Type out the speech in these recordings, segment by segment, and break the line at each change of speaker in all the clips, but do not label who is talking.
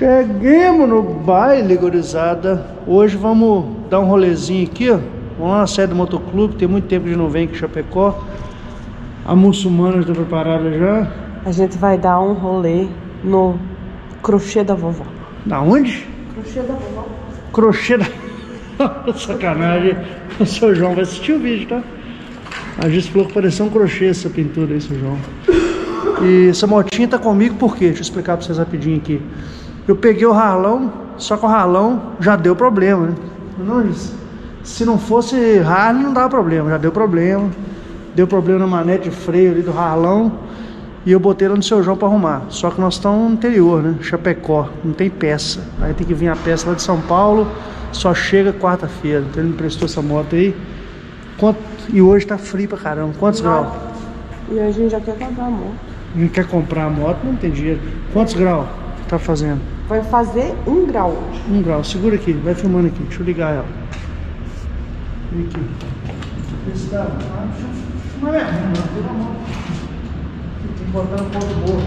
Cheguemos no baile, gurizada. Hoje vamos dar um rolezinho aqui, ó. Vamos lá na sede do motoclube, tem muito tempo que não vem aqui em Chapecó. A muçulmana está preparada já.
A gente vai dar um rolê no crochê da vovó.
Da onde?
Crochê da vovó.
Crochê da... Sacanagem. O seu João vai assistir o vídeo, tá? A gente falou que parecia um crochê essa pintura aí, seu João. E essa motinha tá comigo por quê? Deixa eu explicar pra vocês rapidinho aqui. Eu peguei o ralão, só que o ralão já deu problema, né? Não, se não fosse Harley não dava problema, já deu problema. Deu problema na manete de freio ali do ralão. E eu botei ela no seu João para arrumar. Só que nós estamos no interior, né? Chapecó, não tem peça. Aí tem que vir a peça lá de São Paulo, só chega quarta-feira. Então ele me prestou essa moto aí. Quanto... E hoje tá frio pra caramba. Quantos graus?
E a gente já quer comprar a moto.
Não quer comprar a moto, não tem dinheiro. Quantos graus tá fazendo?
Vai fazer um grau.
Um grau. Segura aqui, vai filmando aqui. Deixa eu ligar ela. Vem aqui. Esse é não. Tem que botar no ponto boa.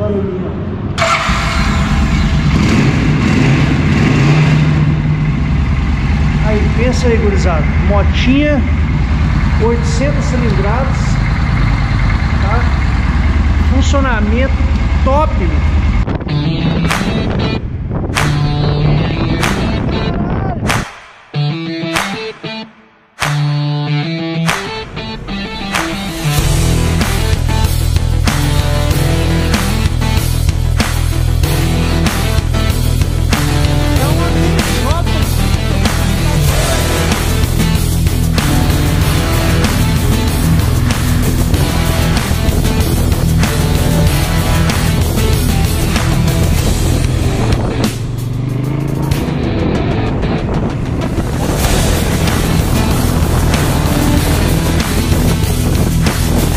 Barulhinho. Aí, pensa aí, gurizada. Motinha, 800 cilindradas, tá? Funcionamento top,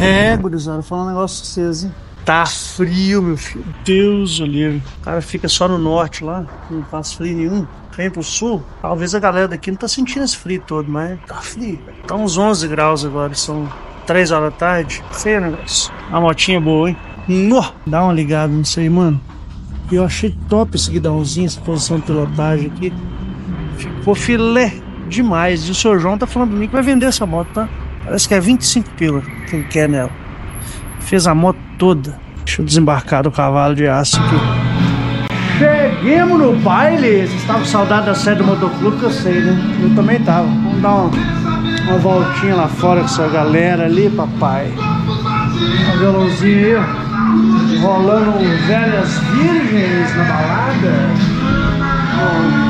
É, gurizada, falar um negócio pra vocês, hein? Tá frio, meu filho. Deus o livre. O cara fica só no norte lá, não faz frio nenhum. Vem pro sul, talvez a galera daqui não tá sentindo esse frio todo, mas tá frio. Tá uns 11 graus agora, são 3 horas da tarde. Feio negócio. A motinha é boa, hein? Nó! Dá uma ligada nisso aí, mano. E eu achei top esse guidãozinho, essa posição de pilotagem aqui. Ficou filé demais. E o seu João tá falando pra mim que vai vender essa moto, tá? Parece que é 25 pila quem quer nela. Fez a moto toda. Deixa eu desembarcar do cavalo de aço aqui. Chegamos no baile. Vocês estavam com saudade da sede do motoclube, que eu sei, né? Eu também tava. Vamos dar uma, uma voltinha lá fora com essa galera ali, papai. Um violãozinho aí, ó. Rolando velhas virgens na balada. Ó.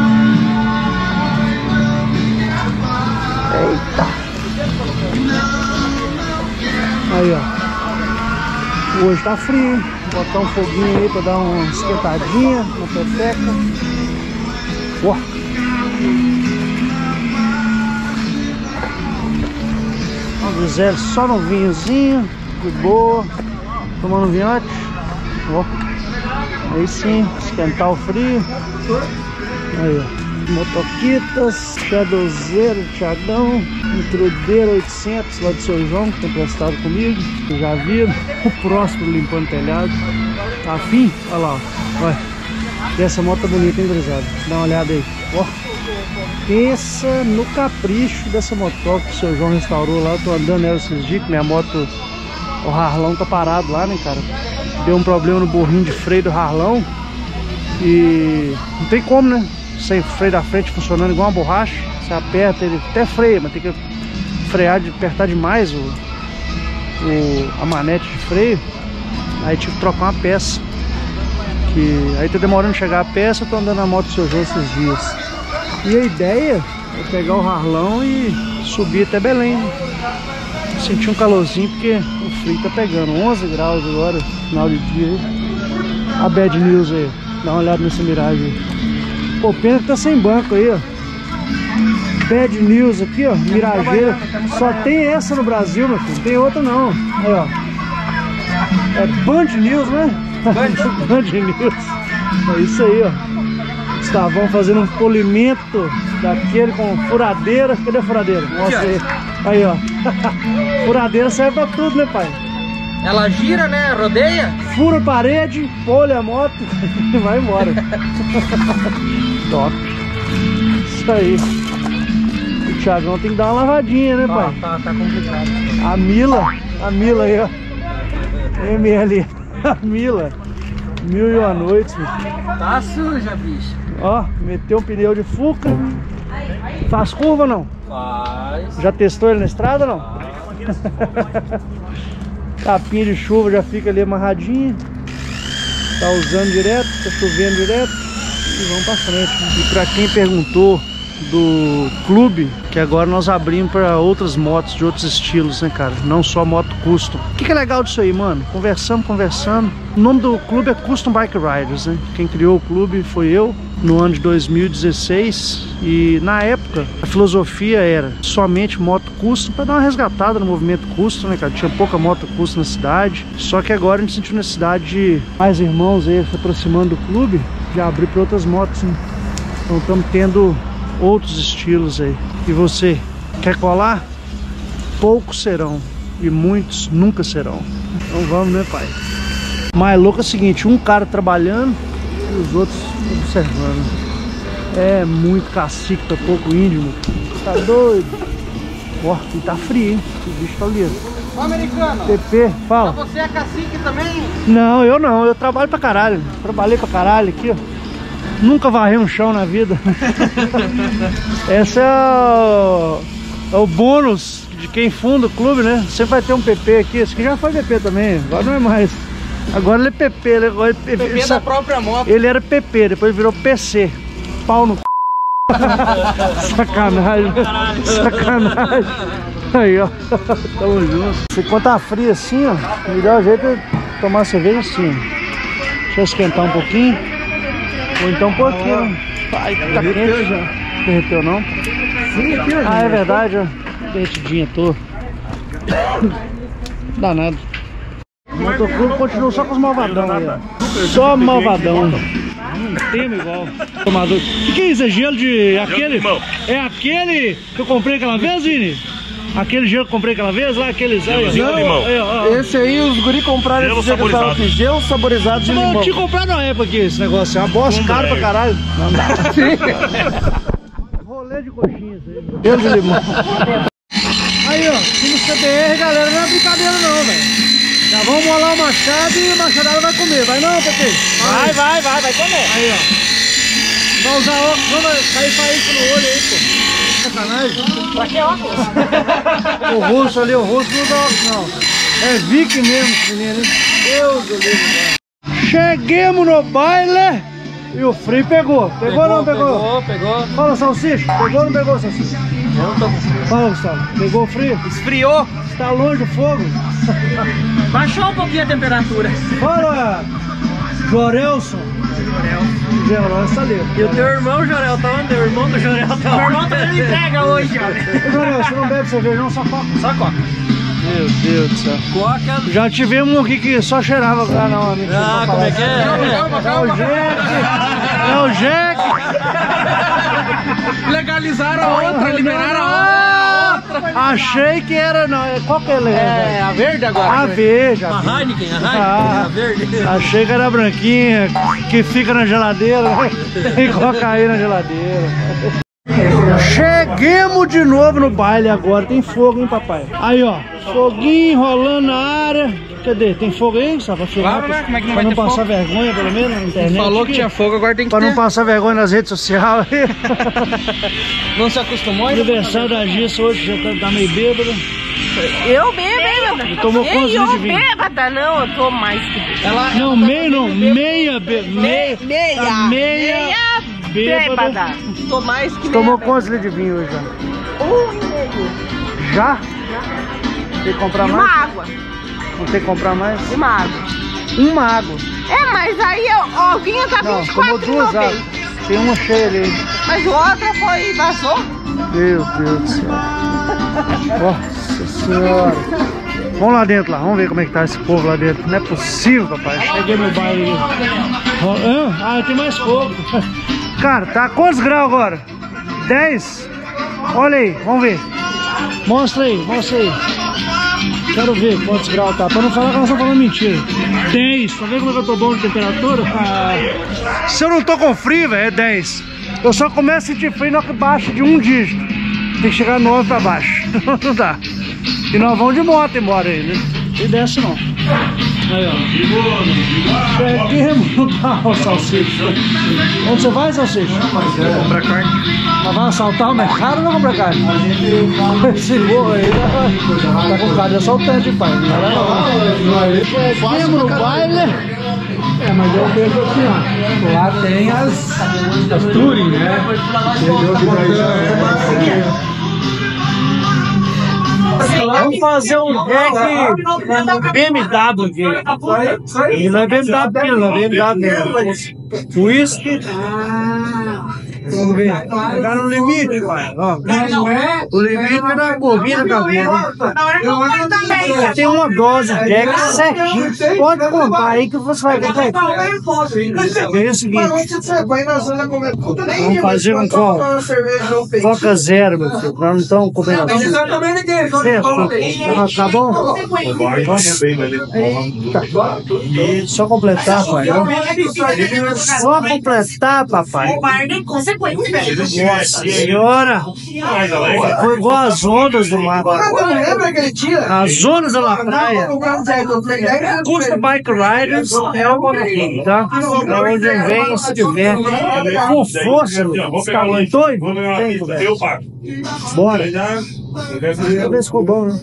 Eita. Aí, ó. Hoje tá frio, hein? Vou botar um foguinho aí pra dar uma esquentadinha na pepeca. Ó. Ó, Gisele só no vinhozinho, de boa. Tomando vinhote. Ó. Aí sim, esquentar o frio. Aí, ó. Motoquitas, Shadowzeiro, Thiagão, Intrudeiro 800 lá do seu João, que tem prestado comigo, vocês já viram. O próximo limpando telhado. Tá afim? Olha lá. Olha. E essa moto tá bonita, hein, gurizada? Dá uma olhada aí. Ó. Pensa no capricho dessa motoca que o seu João restaurou lá. Eu tô andando nela esses dias, que minha moto, o Harlão tá parado lá, né, cara? Deu um problema no borrinho de freio do Harlão. E não tem como, né? Sem freio da frente funcionando igual uma borracha. Você aperta, ele até freia, mas tem que frear, de, apertar demais o, o, a manete de freio. Aí tive que trocar uma peça. Que, aí tá demorando chegar a peça, eu tô andando na moto do seu João esses dias. E a ideia é pegar o Harlão e subir até Belém. Senti um calorzinho porque o frio tá pegando. 11 graus agora, final de dia. A bad news aí. Dá uma olhada nessa miragem aí. Pô, pena que tá sem banco aí, ó. Bad News aqui, ó. Mirageira. Só tem essa no Brasil, meu filho. Não tem outra não. Aí, ó. É Band News, né? Band News. É isso aí, ó. Estavam fazendo um polimento daquele com furadeira. Cadê a furadeira? Mostra aí. Aí, ó. furadeira serve pra tudo, né, pai?
Ela gira, né? Rodeia.
Fura a parede, folha a moto e vai embora. Top. Isso aí. O Thiagão tem que dar uma lavadinha, né, pai?
tá, tá complicado.
A Mila, a Mila aí, ó. ML, a Mila. Mil e uma noites.
Tá suja, bicho.
Ó, meteu um pneu de Fuca. Faz curva ou não?
Faz.
Já testou ele na estrada ou não? Capinha de chuva já fica ali amarradinha. Tá usando direto, tá chovendo direto. E vamos pra frente. E pra quem perguntou do clube, que agora nós abrimos para outras motos de outros estilos, né, cara? Não só moto custom. O que, que é legal disso aí, mano? Conversamos, conversando. O nome do clube é Custom Bike Riders, né? Quem criou o clube foi eu no ano de 2016 e na época a filosofia era somente moto custom para dar uma resgatada no movimento custom, né, cara? Tinha pouca moto custom na cidade. Só que agora a gente sentiu necessidade de mais irmãos aí se aproximando do clube, de abrir para outras motos, né? Então estamos tendo outros estilos aí. E você quer colar? Poucos serão e muitos nunca serão. Então vamos, né, pai? Mais louco é o seguinte, um cara trabalhando e os outros observando. É muito cacique pra pouco índio, mano. Tá doido? Ó, e tá frio, hein? O bicho tá ali.
Ô, americano.
PP, fala.
Você é cacique também?
Não, eu não, eu trabalho pra caralho. Trabalhei pra caralho aqui, ó. Nunca varrei um chão na vida. Esse é o, é o bônus de quem funda o clube, né? Sempre vai ter um PP aqui. Esse aqui já foi PP também, agora não é mais. Agora ele é PP, ele, agora ele,
PP da própria moto.
ele era PP, depois virou PC. Pau no c... Sacanagem. Sacanagem. Aí, ó. Tamo junto. Se tá frio assim, ó, o melhor jeito é tomar cerveja assim. Deixa eu esquentar um pouquinho. Ou então aqui, ó. Ai, tá quente. Derreteu não? Ah, é verdade, ó. Derretidinha, tô. Danado. O motoclube continua só com os malvadão aí, ó. Só malvadão. Não tem igual. Tomador. O que, é isso? É gelo de. aquele? É aquele que eu comprei aquela vez, Vini? Aquele gelo que eu comprei aquela vez lá, aqueles. Aí,
de limão.
Aí, ó, ó.
Esse aí, os guri compraram
Gelo
esse eu
saborizado.
aqui. Gelo saborizado de
Mas eu
limão.
tinha comprado na época aqui esse negócio, é uma bosta
Fundo,
caro pra caralho. Não dá. Rolê de coxinhas aí. Gelo de limão. Aí, ó, aqui no CBR, galera, não é brincadeira não, velho. Já vamos molar o machado e a machadada vai comer. Vai não, Pepe?
Vai, vai, vai, vai comer.
Aí, ó. Vai usar óculos, não vai cair faísca no olho aí, pô. Sacanagem.
Pra que óculos?
O rosto ali, o rosto não usa óculos, não. É Vic mesmo, menino. Deus do livro. Cheguemos no baile e o frio pegou. Pegou, ou não pegou?
Pegou, pegou.
Fala, Salsicha. Pegou ou não pegou, Salsicha?
Eu tô com frio.
Fala, Gustavo. Pegou o frio?
Esfriou.
Está longe do fogo?
Baixou um pouquinho a temperatura.
Fala, Jorelson. Jorelson tá ali.
E o teu irmão, Jorel, tá onde? O irmão do Jorel tá Meu irmão tá dando entrega hoje, ó.
Jorel, você não bebe cerveja não, só coca?
Só coca.
Meu Deus do céu.
Coca.
Já tivemos um aqui que só cheirava. Ah, não, amigo.
Ah, como é que é?
É o Jack. É o Jack.
Legalizaram a outra, liberaram a outra.
Achei que era, não. é- Qual que é ele?
É, a verde agora.
A verde. a
A. Heineken, a Heineken,
Ah.
a verde.
Achei que era a branquinha, que fica na geladeira. né? Tem cocaína na geladeira. Cheguemos de novo no baile agora. Tem fogo, hein, papai? Aí, ó. Foguinho rolando na área. Cadê? Tem fogo aí, Gustavo? Pra filmar?
Claro, né? Como é que não
pra
vai
não
ter
passar
fogo?
vergonha, pelo menos, na internet.
Falou que tinha fogo, agora tem que
Pra não
ter.
passar vergonha nas redes sociais.
Não se acostumou ainda?
Aniversário da Gissa hoje, já tá, tá meio bêbada.
Eu bêbada.
Tomou quantos litros de
eu
vinho?
bêbada, não, eu tô mais que bêbada.
Ela,
Não, meio não, meia, be, meia,
meia,
tá meia,
meia
bêbada.
bêbada. Tô mais que
Tomou quantos litros de vinho hoje já?
bêbada. Um e meio.
Já? Tem que comprar
E
mais?
uma água.
Não tem que comprar mais?
E uma água.
Uma água.
É, mas aí eu, ó, o vinho tá
Não, tomou duas
24,90.
águas. Tem uma cheia ali.
Mas o outro foi, vazou.
Meu Deus do céu. Nossa senhora. Vamos lá dentro lá, vamos ver como é que tá esse povo lá dentro. Não é possível, papai. Cheguei no baile hã? Ah, tem mais fogo. Cara, tá a quantos graus agora? 10? Olha aí, vamos ver. Mostra aí, mostra aí. Quero ver quantos graus tá, pra não falar que nós estamos falando mentira. 10, tá vendo como é que eu tô bom de temperatura? Ah, se eu não tô com frio, velho, é 10. Eu só começo a sentir frio na baixa de um dígito. Tem que chegar 9 pra baixo. não dá. E nós vamos de moto embora aí, né? E desce não. Aí, ó. Perdemos no carro, salsicha. Onde você vai, salsicha?
Comprar carne.
Mas vai assaltar o mercado ou não comprar carne? Esse morro aí tá, tá com cara de assaltante, pai. Não era não. Perdemos no baile.
É, mas eu penso assim, ó. Lá tem as, as touring, né? Entendeu? Que daí já é-
Vamos fazer um deck BMW aqui. E não é BMW, não é BMW. Whisky. Vamos ver. Chegar no limite, pai. Ó. O limite é da bovina caveira. Tem uma dose de Jack certinho. Pode comprar aí que você vai ver. É o seguinte. Vamos fazer um qual? Foca zero, meu filho. Nós não estamos comendo. Certo? Tá bom? Eita. Só completar, pai. Só completar, papai. Nossa senhora! Foi igual as ondas do mar. As ondas da praia. Custa Bike Riders é o nome tá? É onde vem se tiver. Com força, meu. Fica doido? Vem, velho. Bora. Deixa eu ver se ficou bom, né?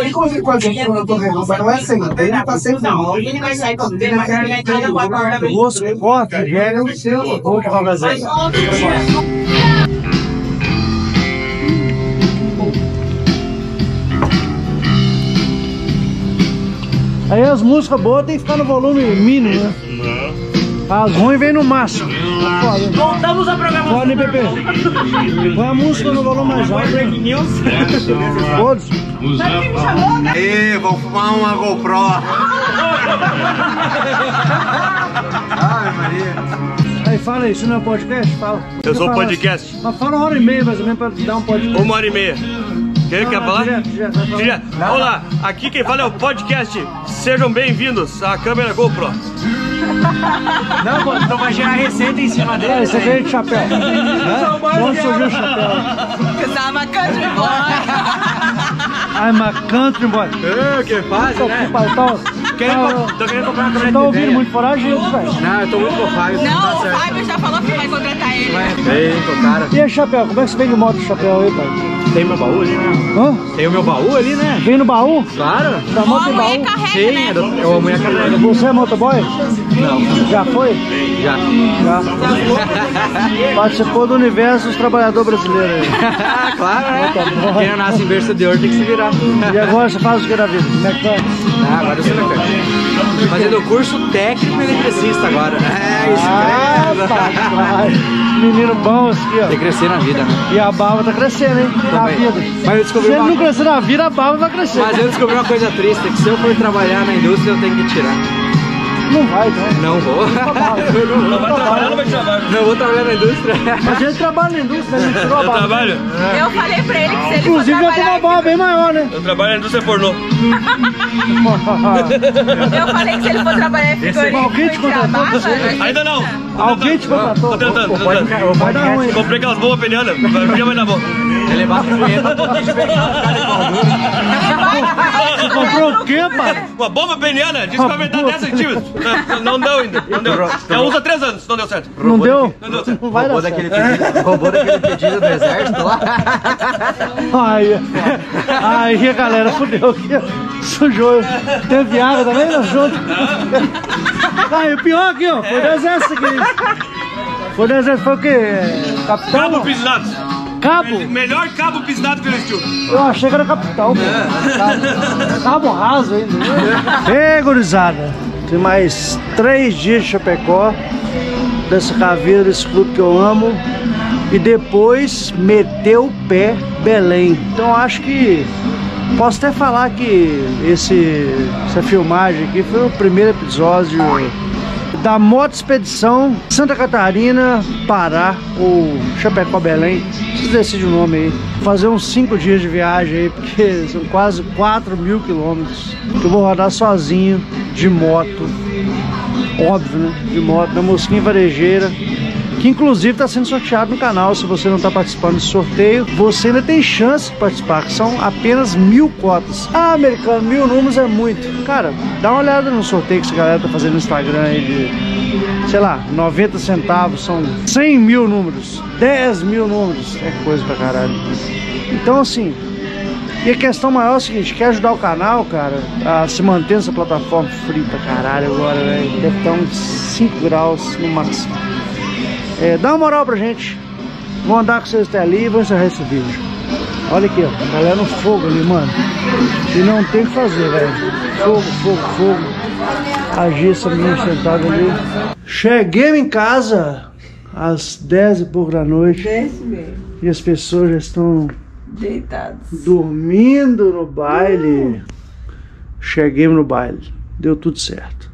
Ele convive com a gente quando eu tô vendo, mas não é assim, ele tá sempre
Não, ele vai sair com ele, mas ele vai entrar com a corda.
Gosto forte, gera o seu. Vou de Foca zero. Aí as músicas boas tem que ficar no volume mínimo, né? As ruins vem no máximo.
Voltamos ao programa.
Pode, Pepe. Põe a música no volume mais alto.
News.
Todos.
Ei, vamos fumar uma GoPro. Ai, Maria.
Aí fala aí, isso não é podcast? Fala.
Eu sou
Fala.
podcast.
Mas fala uma hora e meia mais ou menos pra dar um podcast.
Uma hora e meia. Quem quer falar?
Direto, direto.
Direto. Olá, aqui quem fala é o podcast. Sejam bem-vindos à câmera GoPro.
Não, pô, então vai gerar receita em cima
É,
dele.
você veio de chapéu. Onde surgiu o chapéu?
Usava country boy.
I'm a country boy.
É, que faz,
Tô
né?
então.
Querendo, tô querendo comprar uma
Você
caminhonete
tá ouvindo muito foragido, velho.
Não, eu tô muito cofado.
Não, o Fábio já falou que vai contratar ele.
Ei, tô cara.
E aí, chapéu, como é que você vem de moto de chapéu aí, pai?
Tem meu baú ali, né?
Hã?
Tem o meu baú ali, né?
Vem no baú?
Claro.
Da moto
mulher
baú?
carrega,
Sim,
né?
é do- eu a mulher carrega.
Você é motoboy?
Não,
Já foi?
já.
Já. Participou do universo dos trabalhadores brasileiros aí.
claro, né? Quem nasce em berço de ouro tem que se virar.
E agora você faz o que da vida? Como é?
Ah, agora eu sou mecânico. Fazendo curso técnico eletricista agora. É, isso
Ah,
mesmo.
Menino bom aqui,
Tem
ó.
que crescer na vida, né?
E a barba tá crescendo, hein? Na
Também.
vida.
Mas eu
Se
descobri
ele
uma
não crescer na vida, a barba vai crescer.
Mas eu descobri uma coisa triste, que se eu for trabalhar na indústria, eu tenho que tirar.
Não vai, não.
Não vou.
Não vai trabalhar, não vai trabalhar.
Não vou trabalhar na indústria.
Mas ele trabalha na indústria, ele tirou a
Eu trabalho,
Eu falei pra ele que se ele for
Inclusive, já tem uma barba bem maior, né?
eu trabalho na indústria pornô.
Eu falei que se ele for trabalhar em
Alguém te
frigorífico e tirar a
contratou?
gente-
Ainda não.
Alguém te contratou?
Tô tentando, tô tentando.
Vai dar ruim.
Comprei aquelas bombas penianas. Um dia vai dar bom.
Ele bate punheta, um pouquinho de.
Você comprou o quê, pai?
Uma bomba peniana, diz que vai aumentar 10 centímetros. Não, não deu ainda, não deu. Já usa 3 anos, não deu certo.
Não deu?
Não deu certo.
Não vai
Roubou
dar
daquele,
certo.
pedido, roubou daquele pedido do exército lá.
Aí, aí, galera, fudeu aqui, ó. Sujou. Teve água também, não? Junto. Aí, o pior aqui, ó. Foi do exército aqui. Foi do exército, foi o quê? Capitão?
Cabo pisado.
Cabo?
Melhor cabo pisado que ele existiu.
Eu achei que era capitão. Cabo, cabo raso ainda. Ei, gurizada. Tem mais três dias de Chapecó. Dessa caveira, desse clube que eu amo. E depois meteu o pé Belém. Então acho que posso até falar que esse, essa filmagem aqui foi o primeiro episódio da Moto Expedição Santa Catarina, Pará ou Chapecó Belém. Vocês decidem o nome aí. Fazer uns 5 dias de viagem aí, porque são quase 4 mil quilômetros. Eu vou rodar sozinho, de moto. Óbvio, né? De moto, na mosquinha varejeira que inclusive está sendo sorteado no canal. Se você não está participando desse sorteio, você ainda tem chance de participar, que são apenas mil cotas. Ah, americano, mil números é muito. Cara, dá uma olhada no sorteio que essa galera tá fazendo no Instagram aí de, sei lá, 90 centavos, são 100 mil números, 10 mil números, é coisa pra caralho. Então, assim, e a questão maior é o seguinte, quer ajudar o canal, cara, a se manter nessa plataforma fria pra caralho agora, velho. Deve estar uns 5 graus no máximo. É, dá uma moral pra gente. Vou andar com vocês até ali e vou encerrar esse vídeo. Olha aqui, ó. A galera no fogo ali, mano. E não tem o que fazer, velho. Fogo, fogo, fogo. A Gissa menina sentada ali. Cheguei em casa às 10 e pouco da noite.
Desse mesmo.
E as pessoas já estão
Deitados.
dormindo no baile. Cheguei no baile. Deu tudo certo.